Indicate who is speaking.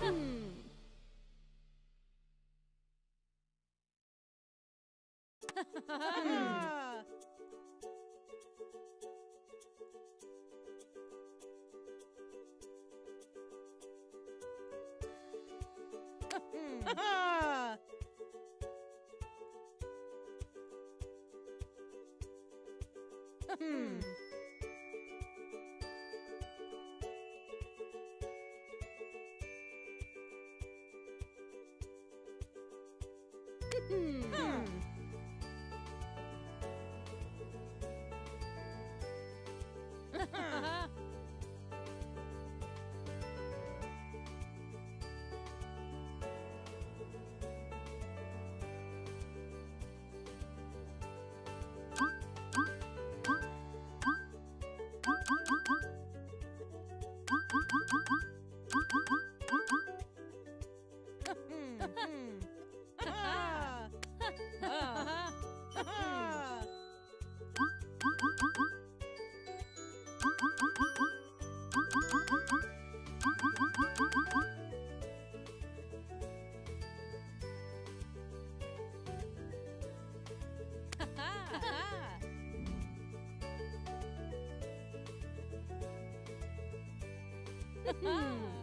Speaker 1: Hmm. Hmm. Hmm.